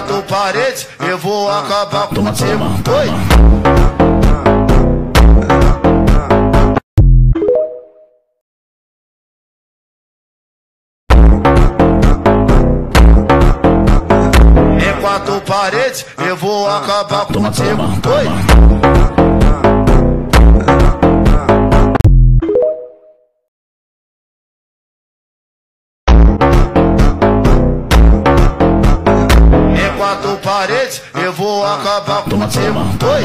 quatro paredes, eu vou acabar com você. Oi. É quatro paredes, eu vou acabar com você. Oi. Paredes, eu vou acabar você. Oi.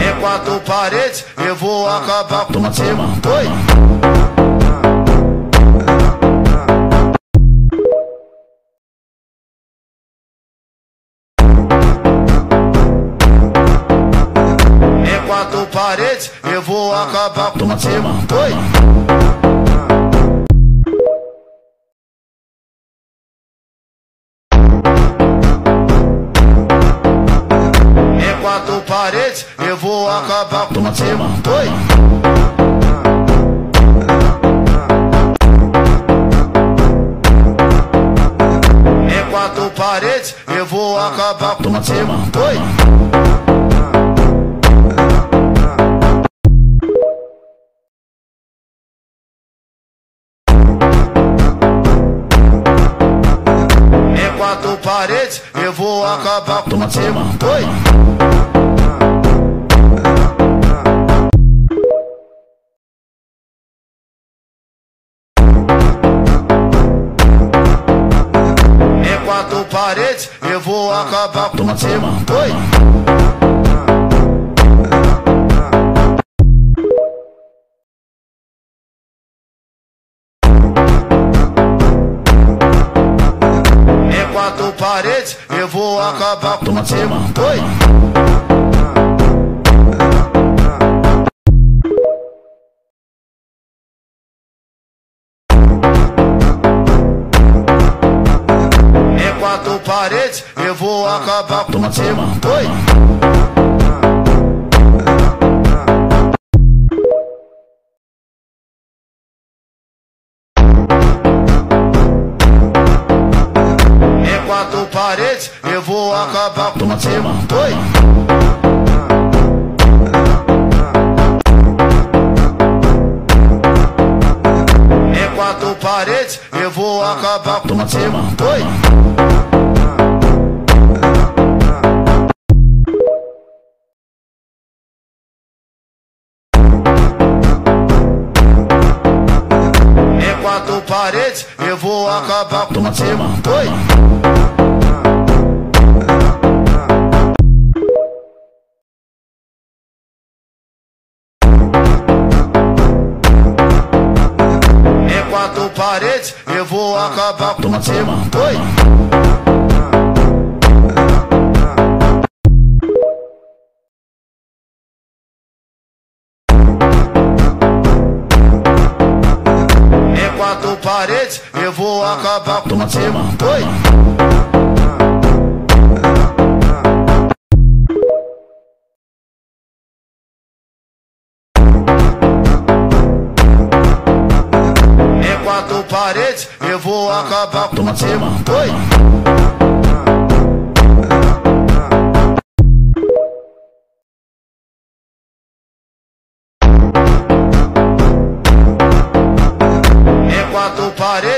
É quatro paredes, eu vou acabar você. Oi. É quatro paredes, eu vou acabar com você. Oi. Eu vou acabar com você. Oi. É quatro paredes, eu vou acabar com você. Oi. É quatro paredes, eu vou acabar com você. Oi. Quatro paredes, eu vou acabar com você. Oi. É quatro paredes, eu vou acabar com você. Oi. Paredes, eu vou acabar com você. Oi. É quatro paredes, eu vou acabar com você. Oi. É quatro paredes, eu vou acabar com você. Oi. Quatro paredes, eu vou acabar com você. Oi. Quatro paredes, eu vou acabar com você. Oi. Quatro paredes, eu vou acabar com você. Oi. É quatro paredes, eu vou acabar com você. Oi.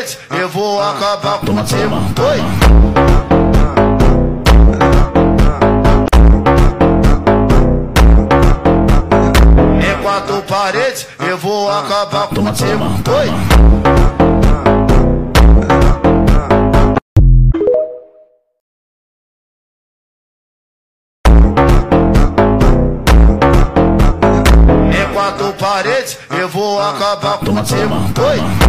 Paredes, eu vou acabar com você. Oi. É quatro paredes, eu vou acabar com você. Oi. É quatro paredes, eu vou acabar com você. Oi.